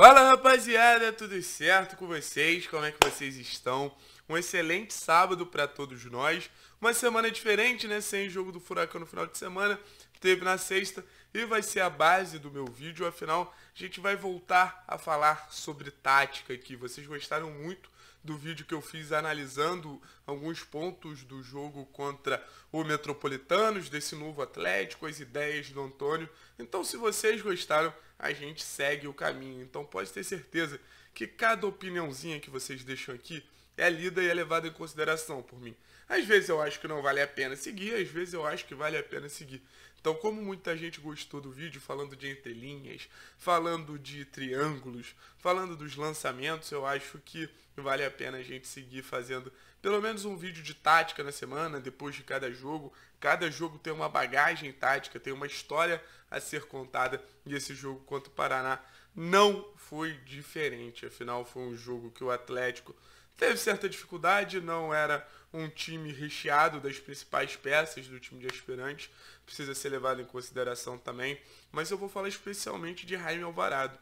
Fala rapaziada, tudo certo com vocês? Como é que vocês estão? Um excelente sábado para todos nós. Uma semana diferente, né? Sem jogo do Furacão no final de semana. Teve na sexta e vai ser a base do meu vídeo. Afinal, a gente vai voltar a falar sobre tática aqui. Vocês gostaram muito do vídeo que eu fiz analisando alguns pontos do jogo contra o Metropolitanos, desse novo Atlético, as ideias do Antônio. Então, se vocês gostaram, a gente segue o caminho. Então, pode ter certeza que cada opiniãozinha que vocês deixam aqui é lida e é levada em consideração por mim. Às vezes eu acho que não vale a pena seguir, às vezes eu acho que vale a pena seguir. Então, como muita gente gostou do vídeo falando de entrelinhas, falando de triângulos, falando dos lançamentos, eu acho que vale a pena a gente seguir fazendo pelo menos um vídeo de tática na semana, depois de cada jogo. Cada jogo tem uma bagagem tática, tem uma história a ser contada, e esse jogo contra o Paraná não foi diferente. Afinal, foi um jogo que o Atlético teve certa dificuldade, não era um time recheado das principais peças do time de aspirantes, precisa ser levado em consideração também, mas eu vou falar especialmente de Jaime Alvarado,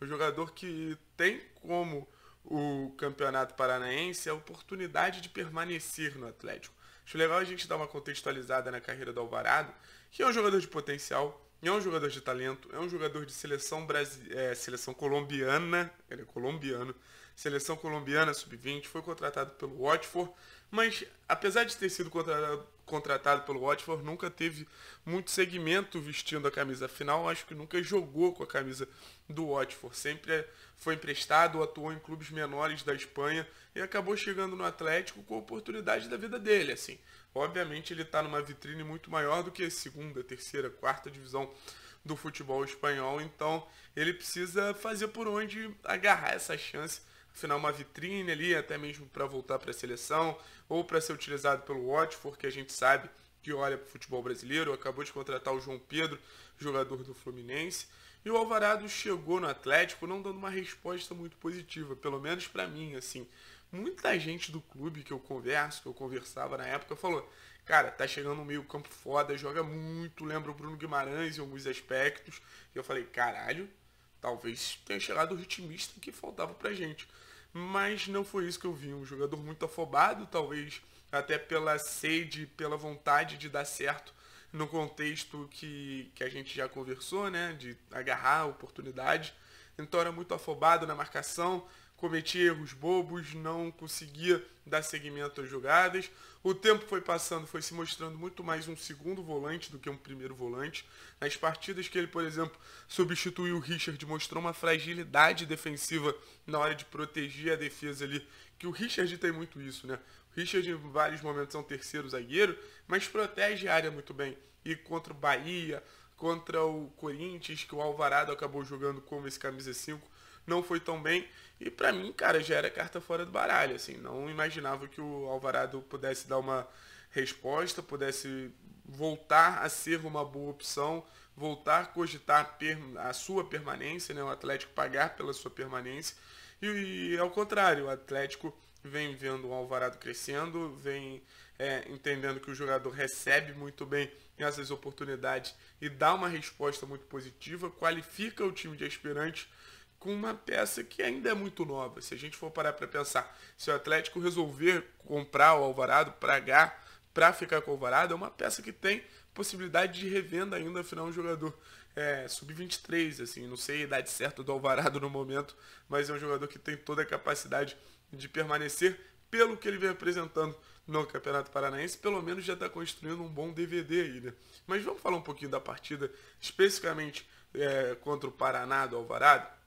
o jogador que tem como o Campeonato Paranaense a oportunidade de permanecer no Atlético. Acho legal a gente dar uma contextualizada na carreira do Alvarado, que é um jogador de potencial, é um jogador de talento, é um jogador de seleção, brasi é, seleção colombiana, ele é colombiano, seleção colombiana sub-20, foi contratado pelo Watford, mas apesar de ter sido contratado, contratado pelo Watford, nunca teve muito segmento vestindo a camisa. Afinal, acho que nunca jogou com a camisa do Watford. Sempre foi emprestado, atuou em clubes menores da Espanha e acabou chegando no Atlético com a oportunidade da vida dele. Assim, obviamente ele está numa vitrine muito maior do que a segunda, terceira, quarta divisão do futebol espanhol. Então ele precisa fazer por onde agarrar essa chance afinal uma vitrine ali, até mesmo para voltar para a seleção, ou para ser utilizado pelo Watford, que a gente sabe que olha para o futebol brasileiro, acabou de contratar o João Pedro, jogador do Fluminense, e o Alvarado chegou no Atlético não dando uma resposta muito positiva, pelo menos para mim, assim. Muita gente do clube que eu converso, que eu conversava na época, falou: Cara, tá chegando um meio campo foda, joga muito, lembra o Bruno Guimarães em alguns aspectos. E eu falei: Caralho, talvez tenha chegado o ritmista que faltava pra gente mas não foi isso que eu vi. Um jogador muito afobado, talvez até pela sede, pela vontade de dar certo no contexto que, que a gente já conversou, né? De agarrar a oportunidade. Então era muito afobado na marcação, cometia erros bobos, não conseguia dar seguimento às jogadas. O tempo foi passando, foi se mostrando muito mais um segundo volante do que um primeiro volante. Nas partidas que ele, por exemplo, substituiu o Richard, mostrou uma fragilidade defensiva na hora de proteger a defesa ali, que o Richard tem muito isso, né? O Richard em vários momentos é um terceiro zagueiro, mas protege a área muito bem. E contra o Bahia, contra o Corinthians, que o Alvarado acabou jogando como esse camisa 5, não foi tão bem. E para mim, cara, já era carta fora do baralho, assim, não imaginava que o Alvarado pudesse dar uma resposta, pudesse voltar a ser uma boa opção, voltar a cogitar a sua permanência, né, o Atlético pagar pela sua permanência. E, e ao contrário, o Atlético vem vendo o Alvarado crescendo, vem é, entendendo que o jogador recebe muito bem essas oportunidades e dá uma resposta muito positiva, qualifica o time de aspirantes com uma peça que ainda é muito nova. Se a gente for parar para pensar, se o Atlético resolver comprar o Alvarado, pragar para ficar com o Alvarado, é uma peça que tem possibilidade de revenda ainda, afinal um jogador é, sub-23, assim, não sei a idade certa do Alvarado no momento, mas é um jogador que tem toda a capacidade de permanecer pelo que ele vem apresentando no Campeonato Paranaense, pelo menos já está construindo um bom DVD aí, né? Mas vamos falar um pouquinho da partida, especificamente é, contra o Paraná do Alvarado.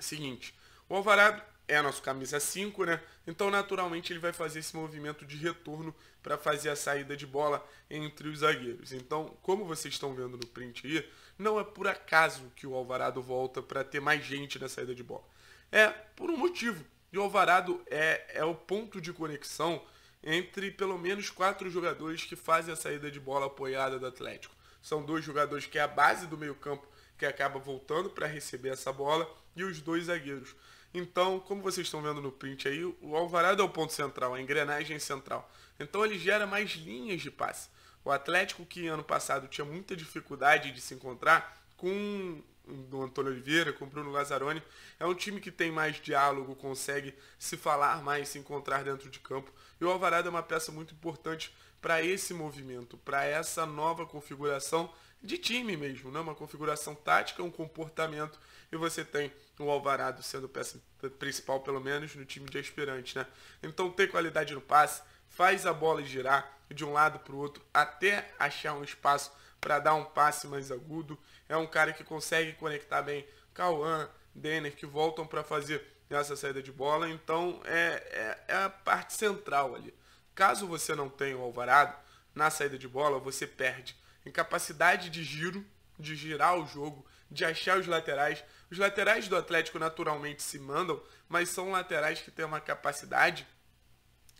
Seguinte, o Alvarado é a nossa camisa 5, né? Então, naturalmente, ele vai fazer esse movimento de retorno para fazer a saída de bola entre os zagueiros. Então, como vocês estão vendo no print aí, não é por acaso que o Alvarado volta para ter mais gente na saída de bola. É por um motivo. E o Alvarado é, é o ponto de conexão entre pelo menos quatro jogadores que fazem a saída de bola apoiada do Atlético. São dois jogadores que é a base do meio-campo que acaba voltando para receber essa bola, e os dois zagueiros. Então, como vocês estão vendo no print aí, o Alvarado é o ponto central, a engrenagem central. Então ele gera mais linhas de passe. O Atlético, que ano passado tinha muita dificuldade de se encontrar com do Antônio Oliveira, com o Bruno Lazzaroni. É um time que tem mais diálogo, consegue se falar mais, se encontrar dentro de campo. E o Alvarado é uma peça muito importante para esse movimento, para essa nova configuração de time mesmo, né? uma configuração tática, um comportamento. E você tem o Alvarado sendo peça principal, pelo menos, no time de aspirante. Né? Então ter qualidade no passe, faz a bola girar de um lado para o outro até achar um espaço para dar um passe mais agudo. É um cara que consegue conectar bem Cauã, Denner, que voltam para fazer essa saída de bola. Então é, é, é, a parte central ali. Caso você não tenha o Alvarado na saída de bola, você perde em capacidade de giro, de girar o jogo, de achar os laterais. Os laterais do Atlético naturalmente se mandam, mas são laterais que têm uma capacidade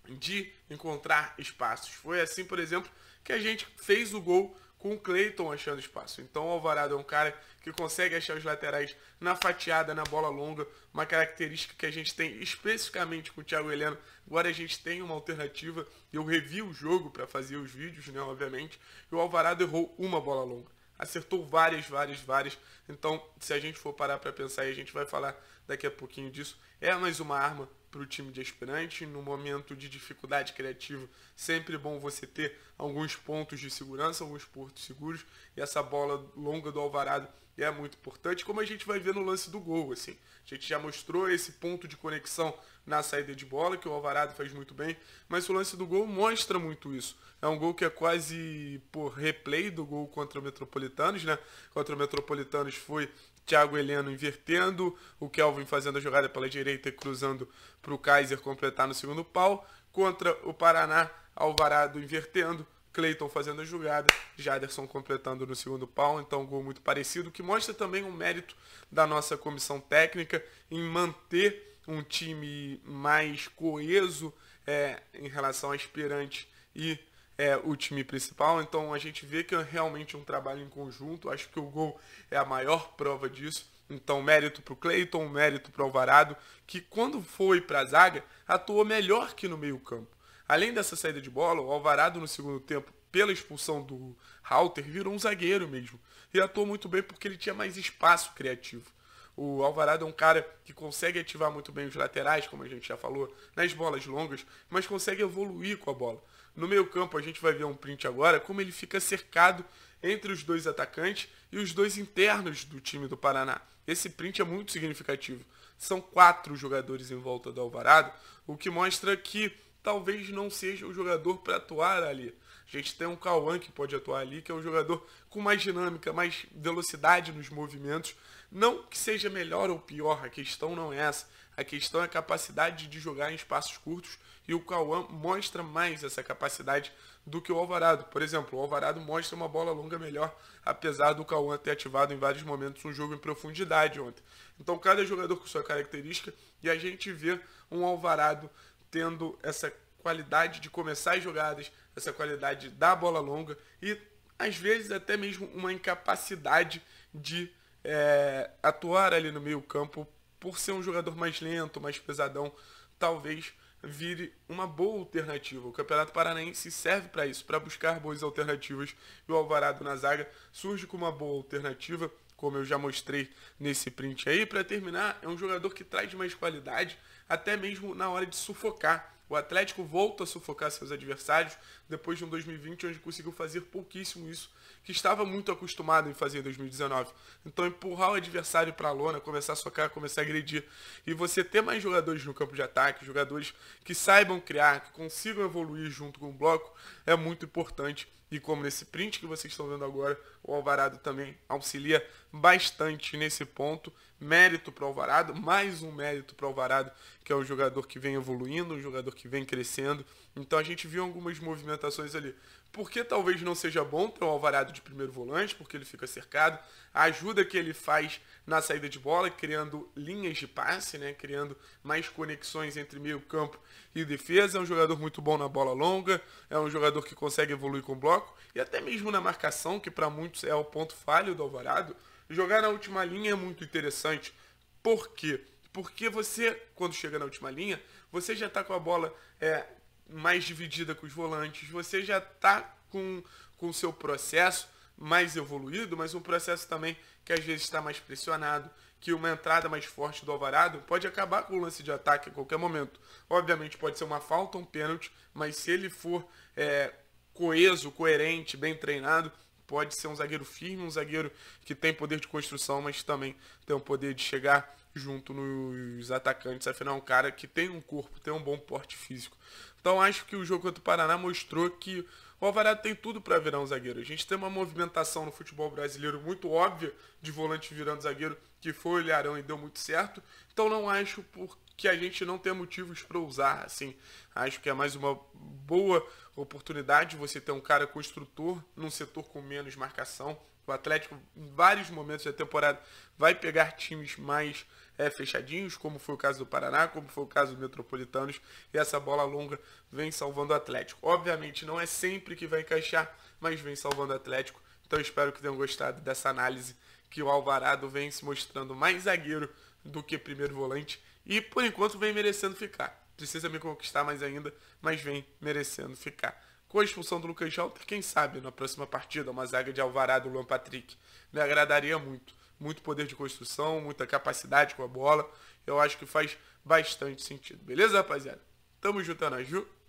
de encontrar espaços. Foi assim, por exemplo, que a gente fez o gol com o Cleiton achando espaço. Então o Alvarado é um cara que consegue achar os laterais na fatiada, na bola longa, uma característica que a gente tem especificamente com o Thiago Heleno. Agora a gente tem uma alternativa. Eu revi o jogo para fazer os vídeos, né, obviamente, e o Alvarado errou uma bola longa. Acertou várias, várias, várias. Então, se a gente for parar para pensar e a gente vai falar daqui a pouquinho disso, é mais uma arma para o time de aspirante. No momento de dificuldade criativa, sempre bom você ter alguns pontos de segurança, alguns portos seguros. E essa bola longa do Alvarado é muito importante, como a gente vai ver no lance do gol. Assim. A gente já mostrou esse ponto de conexão na saída de bola, que o Alvarado faz muito bem, mas o lance do gol mostra muito isso. É um gol que é quase por replay do gol contra o Metropolitanos, né? Contra o Metropolitanos foi Thiago Heleno invertendo, o Kelvin fazendo a jogada pela direita e cruzando para o Kaiser completar no segundo pau. Contra o Paraná, Alvarado invertendo, Cleiton fazendo a jogada, Jaderson completando no segundo pau. Então, um gol muito parecido, que mostra também um mérito da nossa comissão técnica em manter um time mais coeso é, em relação a aspirantes e é, o time principal. Então a gente vê que é realmente um trabalho em conjunto. Acho que o gol é a maior prova disso. Então, mérito para o Cleiton, mérito para o Alvarado, que quando foi para a zaga, atuou melhor que no meio-campo. Além dessa saída de bola, o Alvarado no segundo tempo, pela expulsão do Halter, virou um zagueiro mesmo. E atuou muito bem porque ele tinha mais espaço criativo. O Alvarado é um cara que consegue ativar muito bem os laterais, como a gente já falou, nas bolas longas, mas consegue evoluir com a bola. No meio campo a gente vai ver um print agora, como ele fica cercado entre os dois atacantes e os dois internos do time do Paraná. Esse print é muito significativo. São quatro jogadores em volta do Alvarado, o que mostra que talvez não seja o jogador para atuar ali. A gente tem um Cauã que pode atuar ali, que é um jogador com mais dinâmica, mais velocidade nos movimentos. Não que seja melhor ou pior, a questão não é essa. A questão é a capacidade de jogar em espaços curtos e o Cauã mostra mais essa capacidade do que o Alvarado. Por exemplo, o Alvarado mostra uma bola longa melhor, apesar do Cauã ter ativado em vários momentos um jogo em profundidade ontem. Então, cada jogador com sua característica e a gente vê um Alvarado tendo essa qualidade de começar as jogadas, essa qualidade da bola longa e às vezes até mesmo uma incapacidade de é, atuar ali no meio campo por ser um jogador mais lento, mais pesadão, talvez vire uma boa alternativa. O Campeonato Paranaense serve para isso, para buscar boas alternativas. E o Alvarado na zaga surge com uma boa alternativa, como eu já mostrei nesse print aí. Para terminar, é um jogador que traz mais qualidade, até mesmo na hora de sufocar. O Atlético volta a sufocar seus adversários depois de um 2020 onde conseguiu fazer pouquíssimo isso que estava muito acostumado em fazer em 2019. Então empurrar o adversário para a lona, começar a socar, começar a agredir e você ter mais jogadores no campo de ataque, jogadores que saibam criar, que consigam evoluir junto com o bloco, é muito importante. E como nesse print que vocês estão vendo agora, o Alvarado também auxilia bastante nesse ponto. Mérito para o Alvarado, mais um mérito para o Alvarado, que é um jogador que vem evoluindo, um jogador que vem crescendo. Então a gente viu algumas movimentações ali porque talvez não seja bom ter um Alvarado de primeiro volante, porque ele fica cercado. A ajuda que ele faz na saída de bola, criando linhas de passe, né? criando mais conexões entre meio campo e defesa. É um jogador muito bom na bola longa, é um jogador que consegue evoluir com bloco, e até mesmo na marcação, que para muitos é o ponto falho do Alvarado. Jogar na última linha é muito interessante. Por quê? Porque você, quando chega na última linha, você já está com a bola é, mais dividida com os volantes, você já está com o seu processo mais evoluído, mas um processo também que às vezes está mais pressionado, que uma entrada mais forte do Alvarado pode acabar com o lance de ataque a qualquer momento. Obviamente pode ser uma falta, um pênalti, mas se ele for é, coeso, coerente, bem treinado, pode ser um zagueiro firme, um zagueiro que tem poder de construção, mas também tem o poder de chegar junto nos atacantes. Afinal, é um cara que tem um corpo, tem um bom porte físico. Então, acho que o jogo contra o Paraná mostrou que o Alvarado tem tudo para virar um zagueiro. A gente tem uma movimentação no futebol brasileiro muito óbvia de volante virando zagueiro, que foi o Ilharão e deu muito certo. Então, não acho que a gente não tem motivos para usar. Assim, acho que é mais uma boa oportunidade você ter um cara construtor num setor com menos marcação. O Atlético, em vários momentos da temporada, vai pegar times mais é, fechadinhos, como foi o caso do Paraná, como foi o caso do Metropolitanos, e essa bola longa vem salvando o Atlético. Obviamente não é sempre que vai encaixar, mas vem salvando o Atlético. Então espero que tenham gostado dessa análise que o Alvarado vem se mostrando mais zagueiro do que primeiro volante e por enquanto vem merecendo ficar. Precisa me conquistar mais ainda, mas vem merecendo ficar. Com a expulsão do Lucas Jalter, quem sabe na próxima partida, uma zaga de Alvarado Luan Patrick. Me agradaria muito muito poder de construção, muita capacidade com a bola. Eu acho que faz bastante sentido. Beleza, rapaziada? Tamo junto, Anaju.